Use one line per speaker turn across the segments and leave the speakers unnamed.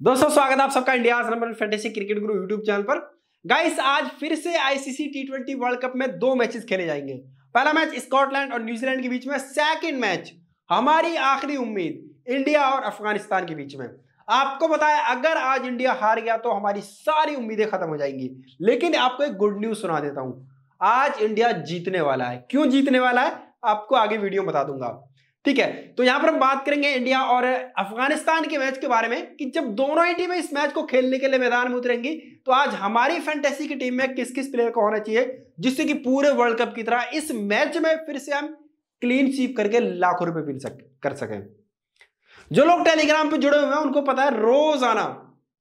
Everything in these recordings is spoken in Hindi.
दोस्तों, स्वागत आप सबका India number fantasy cricket guru YouTube channel पर। गाइस आज फिर से ICC T twenty world cup में दो मैचेस खेले जाएँगे। पहला मैच स्कॉटलैंड और न्यूजीलैंड के बीच में सेकंड मैच हमारी आखिरी उम्मीद इंडिया और अफ़गानिस्तान के बीच में। आपको बताया अगर आज इंडिया हार गया तो हमारी सारी उम्मीदें खत्म हो जाएँगी। लेकिन आपको एक गुड न्यूज़ सुना देता हूँ। आज इंडिया जीतने वाला है। क्यों जीतने वाला है? आपको आगे वीडियो बता दूँगा। ठीक है? तो यहाँ पर हम बात करेंगे इंडिया और अफ़गानिस्तान के मैच के बारे में कि जब दोनों ही टीमें इस मैच को खेलने के लिए मैदान में उतरेंगी तो आज हमारी फैंटेसी की टीम में किस किस प्लेयर को होना चाहिए, जिससे कि पूरे वर्ल्ड कप की तरह इस मैच में फिर से हम क्लीन स्वीप करके लाखों रुपए मिल सक, कर सकें। जो लोग टेलीग्राम पर जुड़े हुए हैं, उनको पता है रोज़ाना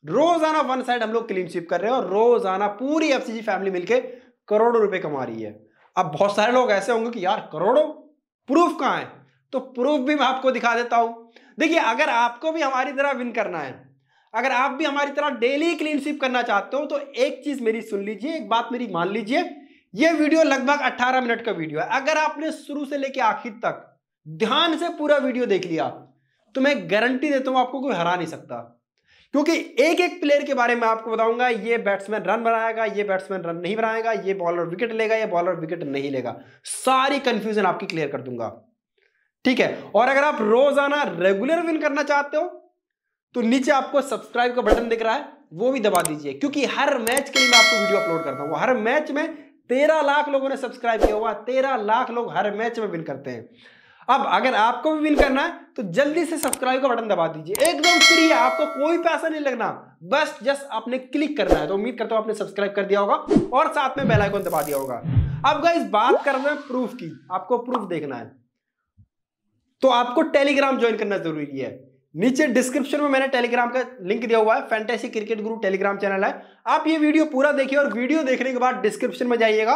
रोज़ाना वन साइड हम लोग क्लीन स्वीप कर रहे हैं और रोज़ाना पूरी एफसीजी फैमिली मिलकर करोड़ों रुपए कमा रही है। अब बहुत सारे लोग ऐसे होंगे कि, यार, करोड़ों? प्रूफ कहाँ है? तो प्रूफ भी मैं आपको दिखा देता हूँ। देखिए, अगर आपको भी हमारी तरह विन करना है, अगर आप भी हमारी तरह डेली क्लीन स्वीप करना चाहते हो तो एक चीज़ मेरी सुन लीजिए, एक बात मेरी मान लीजिए यह वीडियो लगभग 18 मिनट का वीडियो है। अगर आपने शुरू से लेकर आखिर तक ध्यान से पूरा वीडियो देख लिया तो मैं गारंटी देता हूँ आपको कोई हरा नहीं सकता। क्योंकि एक एक प्लेयर के बारे में आपको बताऊँगा, ये बैट्समैन रन बनाएगा, ये बैट्समैन रन नहीं बनाएगा, ये बॉलर विकेट लेगा, ये बॉलर विकेट नहीं लेगा। सारी कंफ्यूजन आपकी क्लियर कर दूँगा। ठीक है? और अगर आप रोज़ाना रेगुलर विन करना चाहते हो तो नीचे आपको सब्सक्राइब का बटन दिख रहा है, वो भी दबा दीजिए, क्योंकि हर मैच के लिए मैं आपको वीडियो अपलोड करता हूँ। हर मैच में तेरह लाख लोगों ने सब्सक्राइब किया हुआ, तेरह लाख लोग हर मैच में विन करते हैं। अब अगर आपको भी विन करना है तो जल्दी से सब्सक्राइब का बटन दबा दीजिए। एकदम फ्री है, आपको कोई पैसा नहीं लगना, बस जस्ट आपने क्लिक करना है। तो उम्मीद करता हूँ आपने सब्सक्राइब कर दिया होगा, और साथ में बेल आइकन दबा दिया होगा। अब गाइस बात कर रहे हैं प्रूफ की, आपको प्रूफ देखना है। तो आपको टेलीग्राम ज्वाइन करना ज़रूरी है। नीचे डिस्क्रिप्शन में मैंने टेलीग्राम का लिंक दिया हुआ है। Fantasy cricket guru telegram channel है। आप ये वीडियो पूरा देखिए और वीडियो देखने के बाद डिस्क्रिप्शन में जाइएगा।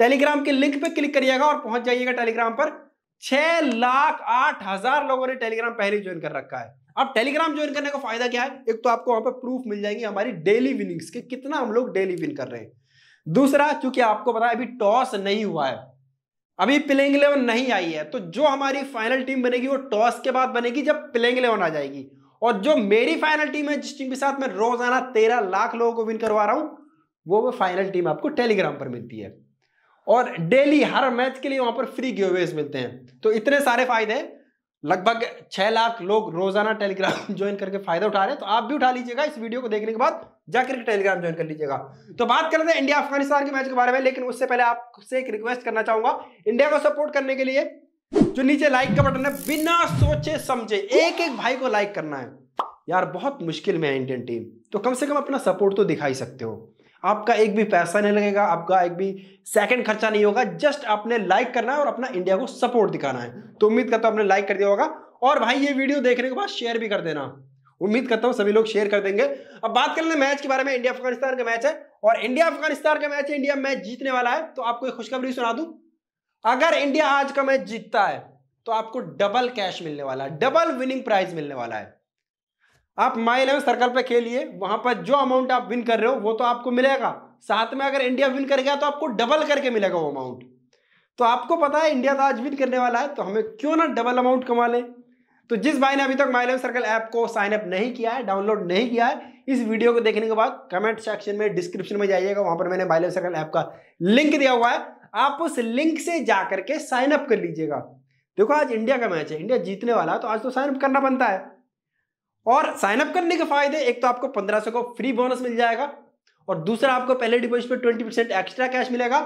टेलीग्राम के लिंक पे क्लिक करिएगा और पहुँच जाइएगा टेलीग्राम पर। छह लाख आठ हज़ार लोगों ने टेलीग्राम पहले ज्वाइन कर रखा है। अब टेलीग्राम ज्वाइन करने का फ़ायदा क्या है? एक तो आपको वहाँ पर प्रूफ मिल जाएँगे हमारी डेली विनिंग्स के। कितना हम लोग डेली विन कर रहे हैं। दूसरा, चूँकि आपको पता है, अभी टॉस नहीं हुआ है। अभी प्लेइंग इलेवन नहीं आई है तो जो हमारी फाइनल टीम बनेगी, वो टॉस के बाद बनेगी जब प्लेइंग इलेवन आ जाएगी। और जो मेरी फाइनल टीम है, जिस टीम के साथ मैं रोज़ाना तेरह लाख लोगों को विन करवा रहा हूँ, वो वो फाइनल टीम आपको टेलीग्राम पर मिलती है। और डेली हर मैच के लिए वहाँ पर फ्री गिवेज मिलते हैं। तो इतने सारे फ़ायदे लगभग छह लाख लोग रोज़ाना टेलीग्राम ज्वाइन करके फ़ायदा उठा रहे हैं तो आप भी उठा लीजिएगा इस वीडियो को देखने के बाद, जाकर टेलीग्राम ज्वाइन कर लीजिएगा। तो बात कर रहे थे इंडिया अफ़गानिस्तान के मैच के बारे में, लेकिन उससे पहले आपसे एक रिक्वेस्ट करना चाहूँगा, इंडिया को सपोर्ट करने के लिए जो नीचे लाइक का बटन है, बिना सोचे समझे एक एक भाई को लाइक करना है। यार, बहुत मुश्किल में है इंडियन टीम तो कम से कम अपना सपोर्ट तो दिखा ही सकते हो। आपका एक भी पैसा नहीं लगेगा, आपका एक भी सेकंड खर्चा नहीं होगा जस्ट आपने लाइक करना है और अपना इंडिया को सपोर्ट दिखाना है। तो उम्मीद करता हूँ आपने लाइक कर दिया होगा। और भाई, ये वीडियो देखने के बाद शेयर भी कर देना। उम्मीद करता हूँ सभी लोग शेयर कर देंगे। अब बात कर लें मैच के बारे में। इंडिया अफ़गानिस्तान का मैच है और इंडिया अफ़गानिस्तान का मैच है। इंडिया मैच जीतने वाला है। तो आपको एक खुशखबरी सुना दूँ। अगर इंडिया आज का मैच जीतता है तो आपको डबल कैश मिलने वाला है। डबल विनिंग प्राइज मिलने वाला है। आप माई इलेवन सर्कल पे खेलिए, वहाँ पर जो अमाउंट आप विन कर रहे हो, वो तो आपको मिलेगा। साथ में अगर इंडिया विन कर गया तो आपको डबल करके मिलेगा वो अमाउंट तो आपको पता है इंडिया तो आज विन करने वाला है तो हमें क्यों ना डबल अमाउंट कमा लें? तो जिस भाई ने अभी तक माई इलेवन सर्कल ऐप को साइन अप नहीं किया है डाउनलोड नहीं किया है, इस वीडियो को देखने के बाद कमेंट सेक्शन में डिस्क्रिप्शन में जाइएगा, वहाँ पर मैंने माई इलेवन सर्कल ऐप का लिंक दिया हुआ है। आप उस लिंक से जाकर के साइन अप कर लीजिएगा। देखो, आज इंडिया का मैच है इंडिया जीतने वाला है तो आज तो साइन अप करना बनता है। और साइन अप करने के फ़ायदे, एक तो आपको पंद्रह सौ को फ्री बोनस मिल जाएगा, और दूसरा आपको पहले डिपॉजिट पर ट्वेंटी परसेंट एक्स्ट्रा कैश मिलेगा,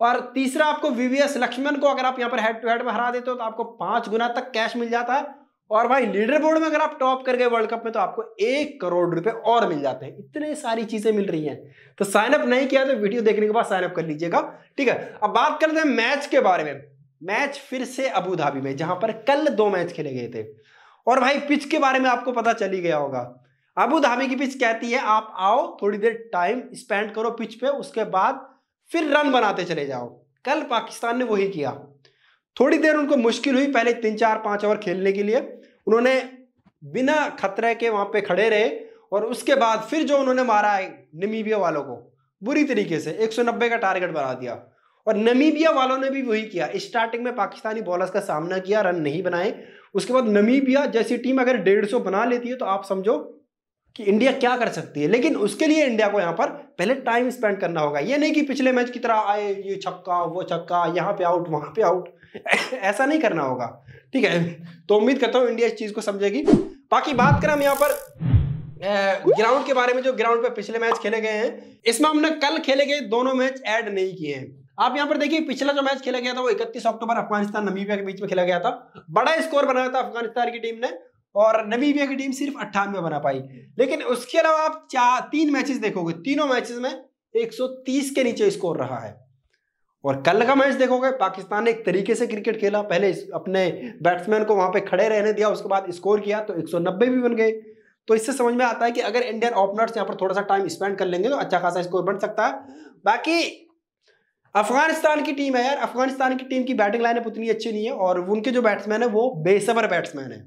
और तीसरा आपको वीवीएस लक्ष्मण को अगर आप यहाँ पर हेड टू हेड में हरा देते हो तो आपको पाँच गुना तक कैश मिल जाता है, और भाई लीडर बोर्ड में अगर आप टॉप कर गए वर्ल्ड कप में तो आपको एक करोड़ रुपए और मिल जाते हैं। इतने सारी चीज़ें मिल रही हैं। तो साइन अप नहीं किया तो वीडियो देखने के बाद साइन अप कर लीजिएगा। ठीक है, अब बात करते हैं मैच के बारे में। मैच फिर से अबू धाबी में, जहाँ पर कल दो मैच खेले गए थे। और भाई पिच के बारे में आपको पता चली गया होगा। अबू धाबी की पिच कहती है, आप आओ, थोड़ी देर टाइम स्पेंड करो पिच पे, उसके बाद फिर रन बनाते चले जाओ। कल पाकिस्तान ने वही किया। थोड़ी देर उनको मुश्किल हुई, पहले तीन, चार, पाँच ओवर खेलने के लिए। उन्होंने बिना खतरे के वहाँ पे खड़े रहे और उसके बाद फिर जो उन्होंने मारा है नमीबिया वालों को, बुरी तरीके से 190 का टारगेट बना दिया। और नमीबिया वालों ने भी वही किया। स्टार्टिंग में पाकिस्तानी बॉलर्स का सामना किया रन नहीं बनाए। उसके बाद नमीबिया जैसी टीम अगर डेढ़ सौ बना लेती है तो आप समझो कि इंडिया क्या कर सकती है। लेकिन उसके लिए इंडिया को यहाँ पर पहले टाइम स्पेंड करना होगा। ये नहीं कि पिछले मैच की तरह आए, ये छक्का, वो छक्का, यहाँ पे आउट वहाँ पे आउट ऐसा नहीं करना होगा। ठीक है? तो उम्मीद करता हूँ इंडिया इस चीज़ को समझेगी। बाकी बात करें हम यहाँ पर ग्राउंड के बारे में जो ग्राउंड पे पिछले मैच खेले गए हैं। इसमें हमने कल खेले गए दोनों मैच ऐड नहीं किए हैं। आप यहाँ पर देखिए, पिछला जो मैच खेला गया था वो 31 अक्टूबर अफ़गानिस्तान नमीबिया के बीच में खेला गया था। बड़ा स्कोर बनाया था अफ़गानिस्तान की टीम ने और नमीबिया की टीम सिर्फ़ अट्ठानवे बना पाई। लेकिन उसके अलावा आप चार, तीन मैचेस देखोगे, तीनों मैचेस में 130 के नीचे स्कोर रहा है। और कल का मैच देखोगे, पाकिस्तान ने एक तरीके से क्रिकेट खेला। पहले अपने बैट्समैन को वहाँ पे खड़े रहने दिया, उसके बाद स्कोर किया तो 190 भी बन गए। तो इससे समझ में आता है कि अगर इंडियन ओपनर्स यहाँ पर थोड़ा सा टाइम स्पेंड कर लेंगे तो अच्छा खासा स्कोर बन सकता है। बाकी अफ़गानिस्तान की टीम है यार। अफ़गानिस्तान की टीम की बैटिंग लाइनअप उतनी अच्छी नहीं है और उनके जो बैट्समैन है वो बेसबर बैट्समैन है।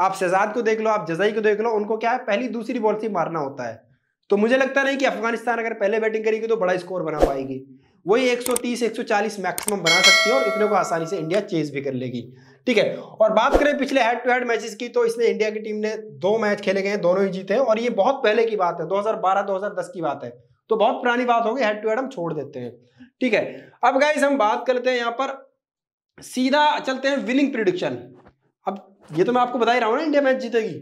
आप शहजाद को देख लो, आप जजाई को देख लो, उनको क्या है, पहली दूसरी बॉल से मारना होता है। तो मुझे लगता नहीं कि अफ़गानिस्तान अगर पहले बैटिंग करेगी तो बड़ा स्कोर बना पाएगी। वही 130 140 मैक्सिमम बना सकती है और इतने को आसानी से इंडिया चेज भी कर लेगी। ठीक है, और बात करें पिछले हेड टू हेड मैचेस की तो इसमें इंडिया की टीम ने दो मैच खेले गए दोनों ही जीते हैं। और ये बहुत पहले की बात है 2012-2010 की बात है। तो बहुत पुरानी बात होगी हेड टू हेड हम छोड़ देते हैं। ठीक है, अब गाइज़ हम बात करते हैं यहाँ पर, सीधा चलते हैं विनिंग प्रिडिक्शन अब ये तो मैं आपको बता ही रहा हूँ ना इंडिया मैच जीतेगी।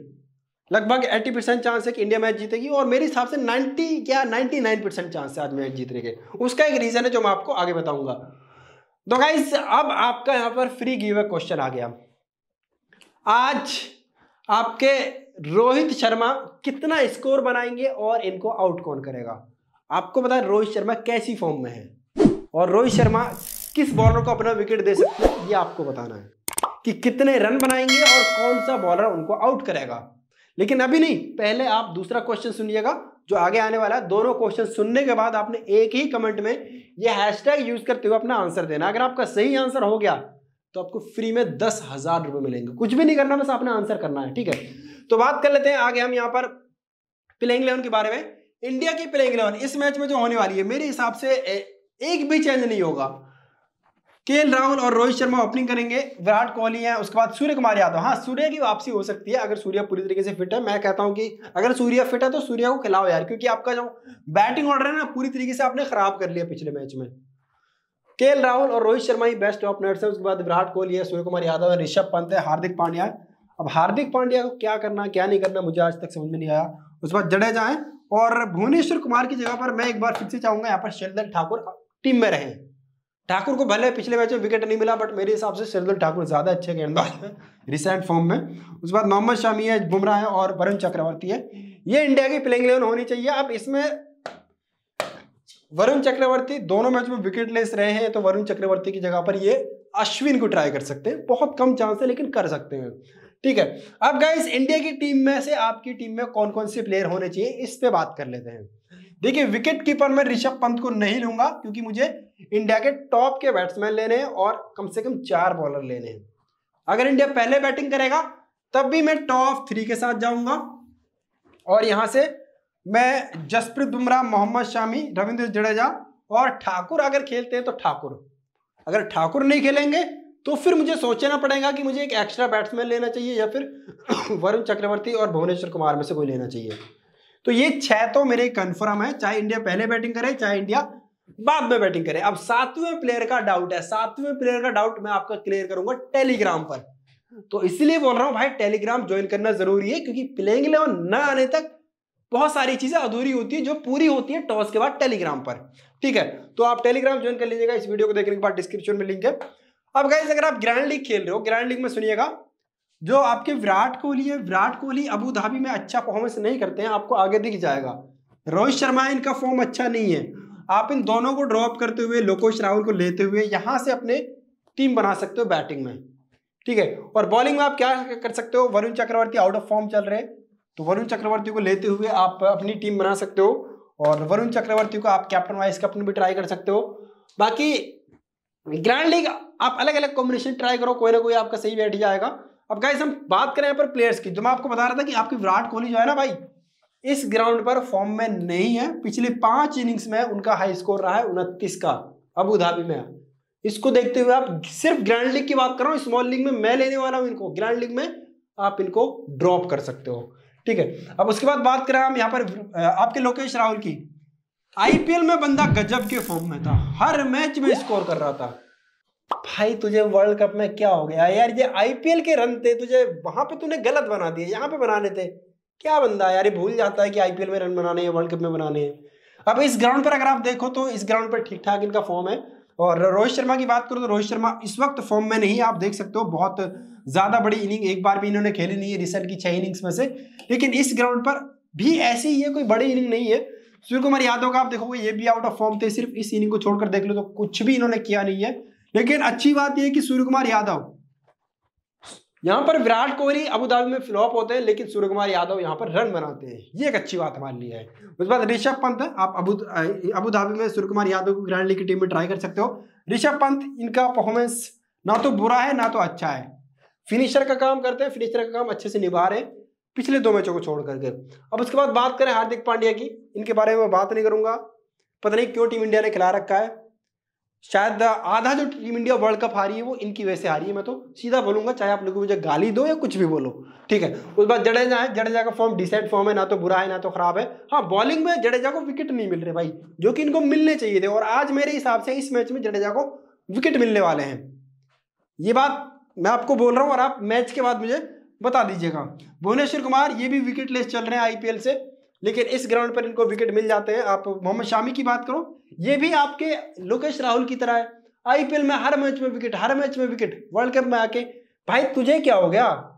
लगभग 80 परसेंट चांस है कि इंडिया मैच जीतेगी और मेरे हिसाब से 90 क्या 99 परसेंट चांस है आज मैच जीतने के। उसका एक रीजन है जो मैं आपको आगे बताऊँगा। तो गाइज़ अब आपका यहाँ पर फ्री गिव क्वेश्चन आ गया। आज आपके रोहित शर्मा कितना स्कोर बनाएँगे और इनको आउट कौन करेगा? आपको पता है रोहित शर्मा कैसी फॉर्म में है? और रोहित शर्मा किस बॉलर को अपना विकेट दे सकते हैं? ये आपको बताना है कि कितने रन बनाएँगे और कौन सा बॉलर उनको आउट करेगा। लेकिन अभी नहीं, पहले आप दूसरा क्वेश्चन सुनिएगा, जो आगे आने वाला है। दोनों क्वेश्चन सुनने के बाद आपने एक ही कमेंट में ये हैशटैग यूज़ करते हुए अपना आंसर देना। अगर आपका सही आंसर हो गया तो आपको फ्री में दस हज़ार रुपए मिलेंगे। कुछ भी नहीं करना, बस आपने आंसर करना है, ठीक है? तो बात कर लेते हैं, आगे हम यहाँ पर प्लेइंग इलेवन के बारे में। इंडिया की प्लेइंग इलेवन इस मैच में जो होने वाली है, मेरे हिसाब से एक भी चेंज नहीं होगा। के राहुल और रोहित शर्मा ओपनिंग करेंगे। विराट कोहली है, उसके बाद सूर्य कुमार यादव। हाँ सूर्य की वापसी हो सकती है, अगर सूर्य पूरी तरीके से फिट है। मैं कहता हूँ कि अगर सूर्य फिट है तो सूर्य को खिलाओ यार, क्योंकि आपका जो बैटिंग ऑर्डर है ना, पूरी तरीके से आपने खराब कर लिया पिछले मैच में। के राहुल और रोहित शर्मा ही बेस्ट ओपनर्स है, उसके बाद विराट कोहली है, सूर्य कुमार यादव है ऋषभ पंत है, हार्दिक पांड्या। है अब हार्दिक पांड्या को क्या करना, क्या नहीं करना, मुझे आज तक समझ में नहीं आया। उसके बाद जडेजा है और भुवनेश्वर कुमार की जगह पर मैं एक बार फिर से चाहूँगा यहाँ पर शैलदर ठाकुर टीम में रहे। ठाकुर को भले पिछले मैच में विकेट नहीं मिला बट मेरे हिसाब से शरदुल ठाकुर ज़्यादा अच्छे गेंदबाज हैं रिसेंट फॉर्म में। उसके बाद मोहम्मद शामी है, बुमराह है और वरुण चक्रवर्ती है। ये इंडिया की प्लेइंग इलेवन होनी चाहिए। अब इसमें वरुण चक्रवर्ती दोनों मैच में विकेट लेस रहे हैं तो वरुण चक्रवर्ती की जगह पर ये अश्विन को ट्राई कर सकते हैं। बहुत कम चांस है, लेकिन कर सकते हैं। ठीक है। अब गाइस इंडिया की टीम में से आपकी टीम में कौन कौन से प्लेयर होने चाहिए, इस पे बात कर लेते हैं। देखिए विकेट कीपर में ऋषभ पंत को नहीं लूँगा, क्योंकि मुझे इंडिया के टॉप के बैट्समैन लेने हैं और कम से कम चार बॉलर लेने हैं। अगर इंडिया पहले बैटिंग करेगा, तब भी मैं टॉप थ्री के साथ जाऊँगा। और यहाँ से मैं जसप्रीत बुमराह, मोहम्मद शामी, रविंद्र जडेजा और ठाकुर अगर खेलते हैं तो ठाकुर। अगर ठाकुर नहीं खेलेंगे तो फिर मुझे सोचना पड़ेगा कि मुझे एक एक्स्ट्रा बैट्समैन लेना चाहिए या फिर वरुण चक्रवर्ती और भुवनेश्वर कुमार में से कोई लेना चाहिए। तो ये छह तो मेरे कंफर्म है, चाहे इंडिया पहले बैटिंग करे, चाहे इंडिया बाद में बैटिंग करे। अब सातवें प्लेयर का डाउट है, सातवें प्लेयर का डाउट मैं आपका क्लियर करूँगा टेलीग्राम पर। तो इसलिए बोल रहा हूँ, भाई टेलीग्राम ज्वाइन करना ज़रूरी है, क्योंकि प्लेइंग इलेवन न आने तक बहुत सारी चीज़ें अधूरी होती है, जो पूरी होती है टॉस के बाद टेलीग्राम पर। ठीक है तो आप टेलीग्राम ज्वाइन कर लीजिएगा, इस वीडियो को देखने के बाद डिस्क्रिप्शन में लिंक है। अब गाइस अगर आप ग्रैंड लीग खेल रहे हो ग्रैंड लीग में सुनिएगा, जो आपके विराट कोहली है, विराट कोहली अबू धाबी में अच्छा परफॉर्मेंस नहीं करते हैं, आपको आगे दिख जाएगा। रोहित शर्मा, इनका फॉर्म अच्छा नहीं है। आप इन दोनों को ड्रॉप करते हुए, लोकेश राहुल को लेते हुए, यहाँ से अपने टीम बना सकते हो बैटिंग में। ठीक है? और बॉलिंग में आप क्या कर सकते हो? Varun Chakravarthy out of form चल रहे तो वरुण चक्रवर्ती को लेते हुए आप अपनी टीम बना सकते हो, और वरुण चक्रवर्ती को आप कैप्टन वाइस कैप्टन भी ट्राई कर सकते हो। बाकी ग्रैंड लीग आप अलग अलग कॉम्बिनेशन ट्राई करो, कोई ना कोई आपका सही बैठ जाएगा। अब गाइस हम बात करें यहाँ पर प्लेयर्स की। जो मैं आपको बता रहा था कि आपकी विराट कोहली जो है ना भाई, इस ग्राउंड पर फॉर्म में नहीं है। पिछले पाँच इनिंग्स में उनका हाई स्कोर रहा है उनतीस का, अबू धाबी में। इसको देखते हुए आप सिर्फ़ ग्रैंड लीग की बात कर रहा स्मॉल लीग में मैं लेने वाला हूँ इनको। ग्रैंड लीग में आप इनको ड्रॉप कर सकते हो। ठीक है? अब उसके बाद बात करें हम यहाँ पर आपके लोकेश राहुल की। आईपीएल में बंदा गजब के फॉर्म में था। हर मैच में स्कोर कर रहा था। भाई, तुझे वर्ल्ड कप में क्या हो गया? यार, ये आईपीएल के रन थे, तुझे वहाँ पे तूने गलत बना दिए, यहाँ पे बनाने थे। क्या बंदा यार, ये भूल जाता है कि आईपीएल में रन बनाने हैं वर्ल्ड कप में बनाने हैं। अब इस ग्राउंड पर अगर आप देखो तो इस ग्राउंड पर ठीक ठाक इनका फॉर्म है। और रोहित शर्मा की बात करो तो रोहित शर्मा इस वक्त फॉर्म में नहीं आप देख सकते हो, बहुत ज़्यादा बड़ी इनिंग एक बार भी इन्होंने खेली नहीं है रिसेंट की छह इनिंग्स में से। लेकिन इस ग्राउंड पर भी ऐसी ही है, कोई बड़ी इनिंग नहीं है। सूर्य कुमार यादव का आप देखोगे, ये भी आउट ऑफ़ फॉर्म थे, सिर्फ़ इस इनिंग को छोड़कर देख लो तो कुछ भी इन्होंने किया नहीं है। लेकिन अच्छी बात यह कि सूर्य कुमार यादव। यहाँ पर विराट कोहली अबुधाबी में फ्लॉप होते हैं, लेकिन सूर्य कुमार यादव यहाँ पर रन बनाते हैं। ये एक अच्छी बात हमारे लिए है। उसके बाद ऋषभ पंत, आप अबू अबुधाबी में सूर्य कुमार यादव को ग्रैंड लीग की टीम में ट्राई कर सकते हो। ऋषभ पंत, इनका परफॉर्मेंस ना तो बुरा है, ना तो अच्छा है। फिनिशर का काम करते हैं फिनिशर का काम अच्छे से निभा रहे पिछले दो मैचों को छोड़ करके। अब उसके बाद बात करें हार्दिक पांड्या की। इनके बारे में बात नहीं करूँगा। पता नहीं क्यों टीम इंडिया ने खिला रखा है। शायद आधा जो टीम इंडिया वर्ल्ड कप हारी है, वो इनकी वजह से हारी है, मैं तो सीधा बोलूँगा, चाहे आप लोग मुझे गाली दो या कुछ भी बोलो, ठीक है? उस बाद जडेजा है, जडेजा का फॉर्म डिसाइड फॉर्म है, ना तो बुरा है, ना तो खराब है। हाँ बॉलिंग में जडेजा को विकेट नहीं मिल रहे भाई, जो कि इनको मिलने चाहिए थे, और आज मेरे हिसाब से इस मैच में जडेजा को विकेट मिलने वाले हैं। ये बात मैं आपको बोल रहा हूँ, और आप मैच के बाद मुझे बता दीजिएगा। भुवनेश्वर कुमार, ये भी विकेट लेस चल रहे हैं आईपीएल से। लेकिन इस ग्राउंड पर इनको विकेट मिल जाते हैं। आप मोहम्मद शामी की बात करो, ये भी आपके लोकेश राहुल की तरह है। आईपीएल में हर मैच में विकेट हर मैच में विकेट वर्ल्ड कप में आके। भाई, तुझे क्या हो गया?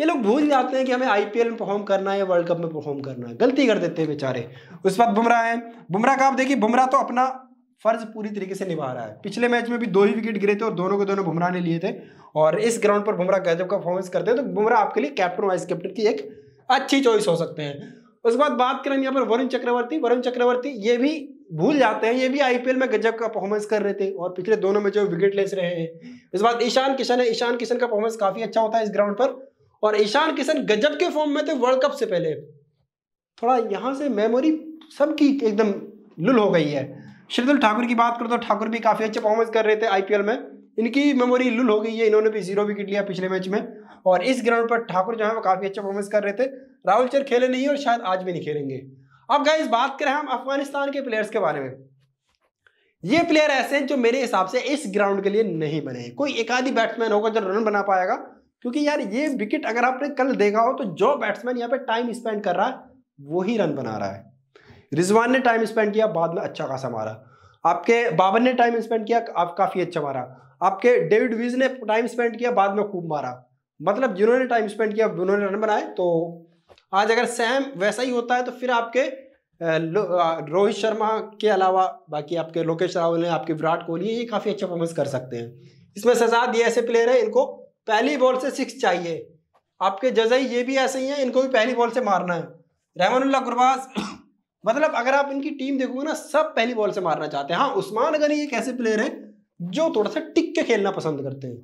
ये लोग भूल जाते हैं कि हमें आईपीएल में परफॉर्म करना है वर्ल्ड कप में परफॉर्म करना है। गलती कर देते हैं बेचारे। उस वक्त बुमराह है। बुमराह का आप देखिए, बुमराह तो अपना फ़र्ज़ पूरी तरीके से निभा रहा है। पिछले मैच में भी दो ही विकेट गिरे थे और दोनों के दोनों बुमराह ने लिए थे। और इस ग्राउंड पर बुमराह गजब का परफॉर्मेंस करते हैं। तो बुमराह आपके लिए कैप्टन वाइस कैप्टन की एक अच्छी चॉइस हो सकते हैं। उसके बाद बात करें यहाँ पर वरुण चक्रवर्ती। वरुण चक्रवर्ती ये भी भूल जाते हैं, ये भी आईपीएल में गजब का परफॉर्मेंस कर रहे थे और पिछले दोनों में जो विकेट लेस रहे हैं। इस बाद ईशान किशन है, ईशान किशन का परफॉर्मेंस काफ़ी अच्छा होता है इस ग्राउंड पर। और ईशान किशन गजब के फॉर्म में थे वर्ल्ड कप से पहले। थोड़ा यहाँ से मेमोरी सबकी एकदम लुल हो गई है। श्रीदुल ठाकुर की बात करो तो ठाकुर भी काफ़ी अच्छे परफॉर्मेंस कर रहे थे आईपीएल में। इनकी मेमोरी लुल हो गई है, इन्होंने भी ज़ीरो विकेट लिया पिछले मैच में। और इस ग्राउंड पर ठाकुर जो है वो काफ़ी अच्छा परफॉर्मेंस कर रहे थे, राहुल चर खेले नहीं और शायद आज भी नहीं खेलेंगे। अब गाइस बात करें हम अफ़गानिस्तान के प्लेयर्स के बारे में। ये प्लेयर ऐसे हैं जो मेरे हिसाब से इस ग्राउंड के लिए नहीं बने कोई एक आधी बैट्समैन होगा जो रन बना पाएगा, क्योंकि यार ये विकेट अगर आपने कल देखा हो तो जो बैट्समैन यहाँ पे टाइम स्पेंड कर रहा है वो ही रन बना रहा है। रिजवान ने टाइम स्पेंड किया, बाद में अच्छा खासा मारा। आपके बाबर ने टाइम स्पेंड किया, आप काफ़ी अच्छा मारा। आपके डेविड वीज ने टाइम स्पेंड किया, बाद में खूब मारा। मतलब जिन्होंने टाइम स्पेंड किया, उन्होंने रन बनाए तो आज अगर सैम वैसा ही होता है तो फिर आपके रोहित शर्मा के अलावा बाकी आपके लोकेश राहुल ने आपके विराट कोहली ये काफ़ी अच्छा परफॉर्मेंस कर सकते हैं। इसमें सजाद ये ऐसे प्लेयर हैं, इनको पहली बॉल से सिक्स चाहिए। आपके जजई ये भी ऐसे ही हैं, इनको भी पहली बॉल से मारना है। रहमानुल्ला गुरबाज मतलब अगर आप इनकी टीम देखोगे ना, सब पहली बॉल से मारना चाहते हैं। हाँ उस्मान गनी एक ऐसे प्लेयर है जो थोड़ा सा टिक के खेलना पसंद करते हैं।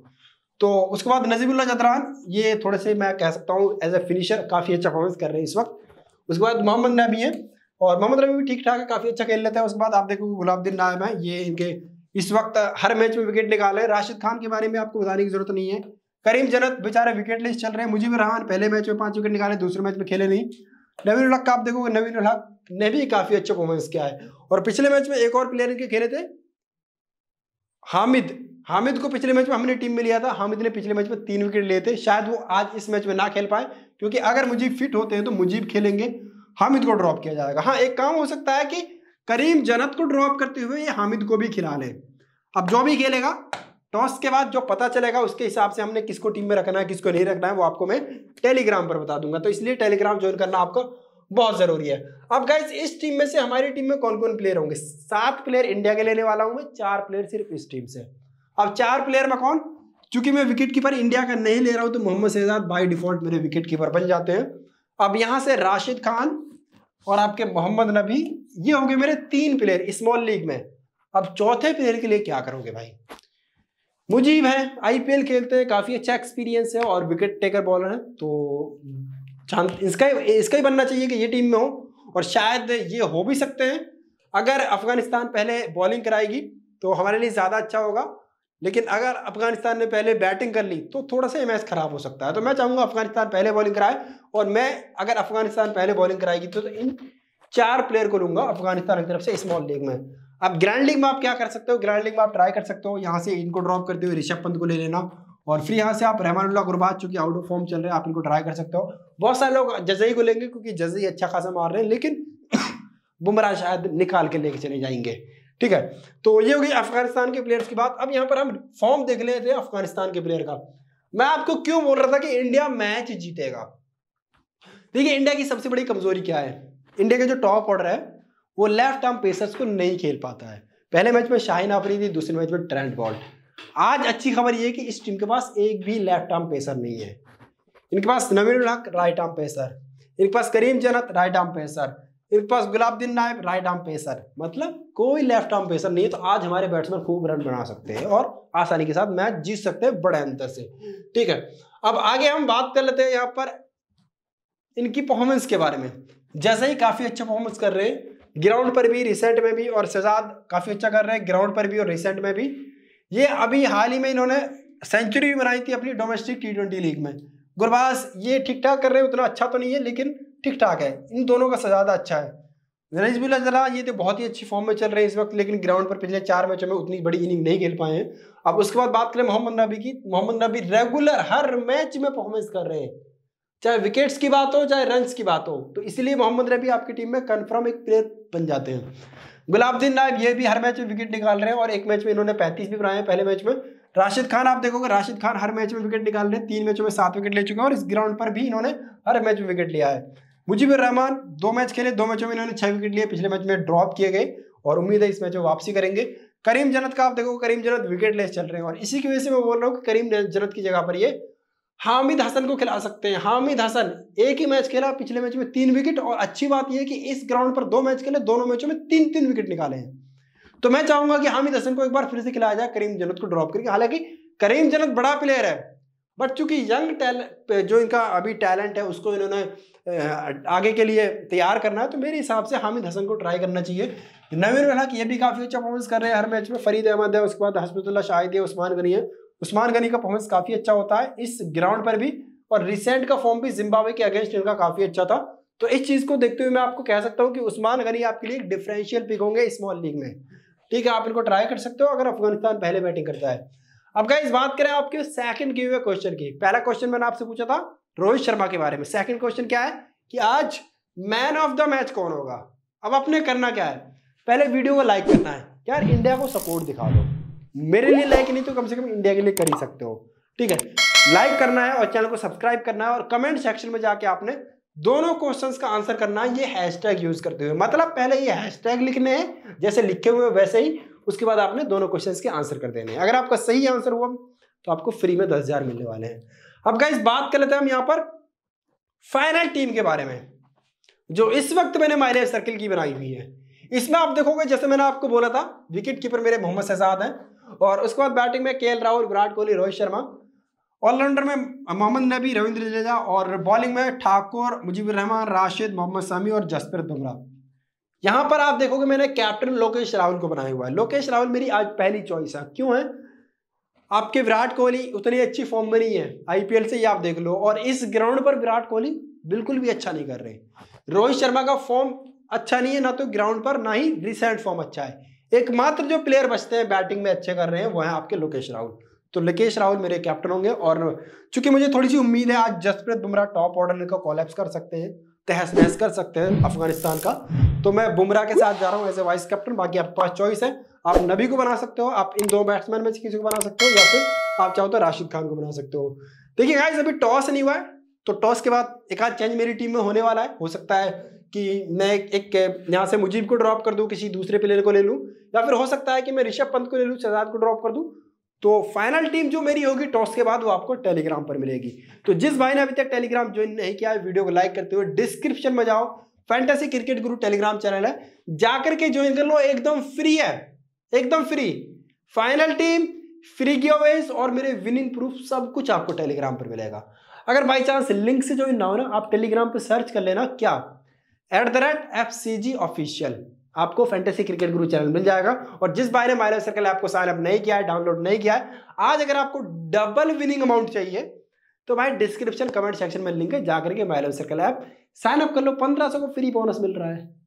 तो उसके बाद नजीबुल्ला जदरान, ये थोड़े से मैं कह सकता हूँ एज ए फिनिशर काफ़ी अच्छा परफॉर्मेंस कर रहे हैं इस वक्त। उसके बाद मोहम्मद नबी है, और मोहम्मद रबी भी ठीक ठाक है, काफ़ी अच्छा खेल लेते हैं। उसके बाद आप देखो गुलाबद्दीन नायम है, ये इनके इस वक्त हर मैच में विकेट निकाले राशिद खान के बारे में आपको बताने की ज़रूरत नहीं है। करीम जन्नत बेचारे विकेट लिस्ट चल रहे हैं। मुजीब रहमान पहले मैच में पाँच विकेट निकाले, दूसरे मैच में खेले नहीं। नवीन उलक का आप देखोगे नवीन उलक ने भी काफ़ी अच्छा परफॉर्मेंस किया है। और पिछले मैच में एक और प्लेयर इनके खेले थे हामिद हामिद को पिछले मैच में हमने टीम में लिया था। हामिद ने पिछले मैच में तीन विकेट लिए थे। शायद वो आज इस मैच में ना खेल पाए, क्योंकि अगर मुजीब फिट होते हैं तो मुजीब खेलेंगे। हामिद को ड्रॉप किया जाएगा। हाँ एक काम हो सकता है कि करीम जन्नत को ड्रॉप करते हुए ये हामिद को भी खिला ले। अब जो भी खेलेगा, टॉस के बाद जो पता चलेगा, उसके हिसाब से हमने किसको टीम में रखना है, किसको नहीं रखना है, वो आपको मैं टेलीग्राम पर बता दूँगा। तो इसलिए टेलीग्राम ज्वाइन करना आपको बहुत ज़रूरी है। अब गाइस इस टीम में से हमारी टीम में कौन कौन प्लेयर होंगे? सात प्लेयर इंडिया के लेने वाला हूँ मैं, चार प्लेयर सिर्फ़ इस टीम से। अब चार प्लेयर में कौन? चूँकि मैं विकेट कीपर इंडिया का नहीं ले रहा हूँ तो मोहम्मद शहजाद बाई डिफ़ॉल्ट मेरे विकेट कीपर बन जाते हैं। अब यहाँ से राशिद खान और आपके मोहम्मद नबी, ये होंगे मेरे तीन प्लेयर स्मॉल लीग में। अब चौथे प्लेयर के लिए क्या करोगे भाई? मुजीब है आईपीएल खेलते हैं, काफ़ी अच्छा एक्सपीरियंस है और विकेट टेकर बॉलर है तो चाँद इसका इसका ही बनना चाहिए कि ये टीम में हो और शायद ये हो भी सकते हैं। अगर अफ़गानिस्तान पहले बॉलिंग कराएगी तो हमारे लिए ज़्यादा अच्छा होगा लेकिन अगर अफ़गानिस्तान ने पहले बैटिंग कर ली तो थोड़ा सा मैच खराब हो सकता है। तो मैं चाहूँगा अफ़गानिस्तान पहले बॉलिंग कराए और मैं अगर अफ़गानिस्तान पहले बॉलिंग कराएगी तो, तो इन चार प्लेयर को लूँगा अफ़गानिस्तान की तरफ़ से स्मॉल लीग में। अब ग्रैंड लीग में आप क्या कर सकते हो? ग्रैंड लीग में आप ट्राई कर सकते हो। यहाँ से इनको ड्रॉप करते हुए ऋषभ पंत को ले लेना। और फिर यहाँ से आप रहमानुल्लाह गुरबाज चूँकि आउट ऑफ़ फॉर्म चल रहे हैं, आप इनको ट्राई कर सकते हो। बहुत सारे लोग जजई को लेंगे, क्योंकि जजई अच्छा खासा मार रहे हैं, लेकिन बुमराह शायद निकाल के लेके चले जाएँगे। ठीक है? तो ये होगी अफ़गानिस्तान के प्लेयर्स की बात। अब यहाँ पर हम फॉर्म देख लेते हैं अफ़गानिस्तान के प्लेयर का। मैं आपको क्यों बोल रहा था कि इंडिया मैच जीतेगा? देखिए इंडिया की सबसे बड़ी कमज़ोरी क्या है? इंडिया का जो टॉप ऑर्डर है, वो लेफ़्ट आर्म पेसर्स को नहीं खेल पाता है। पहले मैच में शाहीन आफरी थी दूसरे मैच में ट्रेंट बॉल्ट आज अच्छी खबर ये कि इस टीम के पास एक भी लेफ़्ट आर्म पेसर नहीं है। इनके पास नवीन हक राइट आर्म पेसर इनके पास करीम जन्नत राइट आर्म पेसर इनके पास गुलाबदीन नायब राइट आर्म पेसर मतलब कोई लेफ़्ट आर्म पेसर नहीं है तो आज हमारे बैट्समैन खूब रन बना सकते हैं और आसानी के साथ मैच जीत सकते हैं बड़े अंतर से। ठीक है, अब आगे हम बात कर लेते हैं यहाँ पर इनकी परफॉर्मेंस के बारे में। जैसे ही काफ़ी अच्छा परफॉर्मेंस कर रहे हैं ग्राउंड पर भी रिसेंट में भी और शहजाद काफ़ी अच्छा कर रहे हैं ग्राउंड पर भी और रिसेंट में भी। ये अभी हाल ही में इन्होंने सेंचुरी भी बनाई थी अपनी डोमेस्टिक टी ट्वेंटी लीग में। गुरबाज ये ठीक ठाक कर रहे हैं, उतना अच्छा तो नहीं है, लेकिन ठीक ठाक है। इन दोनों का ज़्यादा अच्छा है। नजबुल्ला जला ये तो बहुत ही अच्छी फॉर्म में चल रहे हैं इस वक्त, लेकिन ग्राउंड पर पिछले चार मैचों में उतनी बड़ी इनिंग नहीं खेल पाए हैं। अब उसके बाद बात करें मोहम्मद नबी की, मोहम्मद नबी रेगुलर हर मैच में परफॉर्मेंस कर रहे हैं। चाहे विकेट्स की बात हो, चाहे रन की बात हो तो इसलिए मोहम्मद नबी आपकी टीम में कन्फर्म एक प्लेयर बन जाते हैं। गुलाबदीन नायब ये भी हर मैच में विकेट निकाल रहे हैं और एक मैच में इन्होंने पैंतीस भी बनाए हैं। पहले मैच में राशिद खान, आप देखोगे, राशिद खान हर मैच में विकेट निकाल रहे हैं। तीन मैचों में सात विकेट ले चुके हैं और इस ग्राउंड पर भी इन्होंने हर मैच में विकेट लिया है। मुजीबर रहमान, दो मैच खेले, दो मैचों में इन्होंने छह विकेट लिए, पिछले मैच में ड्रॉप किए गए और उम्मीद है इस मैच में वापसी करेंगे। करीम जन्नत का, आप देखो करीम जन्नत विकेट लेस चल रहे हैं और इसी की वजह से मैं बोल रहा हूँ कि करीम जन्नत की जगह पर ये हामिद हसन को खिला सकते हैं। हामिद हसन, एक ही मैच खेला, पिछले मैच में तीन विकेट, और अच्छी बात यह कि इस ग्राउंड पर दो मैच खेले, दोनों मैचों में तीन तीन विकेट निकाले हैं। तो मैं चाहूँगा कि हामिद हसन को एक बार फिर से खिलाया जाए, करीम जन्नत को ड्रॉप करके। हालाँकि करीम जन्नत बड़ा प्लेयर है बट चूँकि यंग टैलेंट जो इनका अभी टैलेंट है, उसको इन्होंने आगे के लिए तैयार करना है तो मेरे हिसाब से हामिद हसन को ट्राई करना चाहिए। नवीन हक ये भी काफ़ी अच्छा परफॉर्मेंस कर रहे हैं, हर मैच में फरीद अहमद है, उसके बाद हसमतुल्ला शाहिद है, उस्मान गनी है उस्मान गनी का परफॉर्मेंस काफ़ी अच्छा होता है। इस ग्राउंड पर भी और रिसेंट का फॉर्म भी जिम्बाब्वे के अगेंस्ट इनका काफ़ी अच्छा था। तो इस चीज़ को देखते हुए मैं आपको कह सकता हूँ कि उस्मान गनी आपके लिए डिफरेंशियल पिक होंगे स्मॉल लीग में। ठीक है, आप इनको ट्राई कर सकते हो अगर अफ़गानिस्तान पहले बैटिंग करता है। अब गाइस बात करें आपके सेकंड गिव हुए क्वेश्चन की। पहला क्वेश्चन मैंने आपसे पूछा था रोहित शर्मा के बारे में। सेकंड क्वेश्चन क्या है कि आज मैन ऑफ़ द मैच कौन होगा? अब अपने करना क्या है? पहले वीडियो को लाइक करना है। यार इंडिया को सपोर्ट दिखा दो। मेरे लिए लाइक नहीं तो कम से कम इंडिया के लिए कर ही सकते हो। ठीक है? लाइक करना है और चैनल को सब्सक्राइब करना है और कमेंट सेक्शन में जाके आपने दोनों क्वेश्चंस का आंसर करना है। ये हैशटैग यूज़ करते हुए। मतलब पहले ये हैशटैग लिखने हैं, जैसे लिखे हुए वैसे ही, उसके बाद आपने दोनों क्वेश्चंस के आंसर कर देने हैं। अगर आपका सही आंसर हुआ तो आपको फ्री में दस हज़ार मिलने वाले हैं। अब गाइस बात कर लेते हैं हम यहाँ पर फाइनल टीम के बारे में, जो इस वक्त मैंने माइलेज सर्किल की बनाई हुई है। इसमें आप देखोगे, जैसे मैंने आपको बोला था विकेट कीपर मेरे मोहम्मद शहजाद हैं। और उसके बाद बैटिंग में के राहुल, विराट कोहली, रोहित शर्मा। ऑलराउंडर में मोहम्मद नबी, रविंद्र जडेजा और बॉलिंग में ठाकुर, मुजीबुर रहमान, राशिद, मोहम्मद समी और जसप्रीत बुमराह। यहाँ पर आप देखोगे मैंने कैप्टन लोकेश राहुल को बनाया हुआ है। लोकेश राहुल मेरी आज पहली चॉइस है। क्यों है? आपके विराट कोहली उतनी अच्छी फॉर्म में नहीं है। आईपीएल से ही आप देख लो और इस ग्राउंड पर विराट कोहली बिल्कुल भी अच्छा नहीं कर रहे। रोहित शर्मा का फॉर्म अच्छा नहीं है, ना तो ग्राउंड पर, ना ही रिसेंट फॉर्म अच्छा है। एकमात्र जो प्लेयर बचते हैं बैटिंग में अच्छे कर रहे हैं, वो है आपके लोकेश राहुल। तो लोकेश राहुल मेरे कैप्टन होंगे और चूँकि मुझे थोड़ी सी उम्मीद है, आज जसप्रीत बुमराह टॉप ऑर्डर का कॉलेप्स कर सकते हैं तहस नहस कर सकते हैं अफ़गानिस्तान का। तो मैं बुमराह के साथ जा रहा हूँ एज ए वाइस कैप्टन बाकी आपके पास चॉइस है। आप नबी को बना सकते हो, आप इन दो बैट्समैन में से किसी को बना सकते हो, या फिर आप चाहो तो राशिद खान को बना सकते हो। देखिए गाइस अभी टॉस नहीं हुआ है तो टॉस के बाद एक आध चेंज मेरी टीम में होने वाला है। हो सकता है कि मैं एक यहाँ से मुजीब को ड्रॉप कर दूँ, किसी दूसरे प्लेयर को ले लूँ, या फिर हो सकता है कि मैं ऋषभ पंत को ले लूँ, शहजाद को ड्रॉप कर दूँ तो फाइनल टीम जो मेरी होगी टॉस के बाद वो आपको टेलीग्राम पर मिलेगी। तो जिस भाई ने अभी तक टेलीग्राम ज्वाइन नहीं किया है वीडियो को लाइक करते हुए डिस्क्रिप्शन में जाओ fantasy cricket guru telegram channel है, जाकर के ज्वाइन कर लो, एकदम फ्री है, एकदम free final team free giveaways और मेरे विनिंग प्रूफ सब कुछ आपको टेलीग्राम पर मिलेगा। अगर बाई चांस लिंक से ज्वाइन ना हो ना, आप टेलीग्राम पर सर्च कर लेना, क्या? At the rate F C G official आपको फैंटेसी क्रिकेट गुरु चैनल मिल जाएगा। और जिस बारे में माइनर सर्कल आपको साइन अप नहीं किया है डाउनलोड नहीं किया है, आज अगर आपको डबल विनिंग अमाउंट चाहिए तो भाई डिस्क्रिप्शन कमेंट सेक्शन में लिंक है, जाकर के माइलर सर्कल ऐप साइन अप कर लो। पंद्रह सौ को फ्री बोनस मिल रहा है।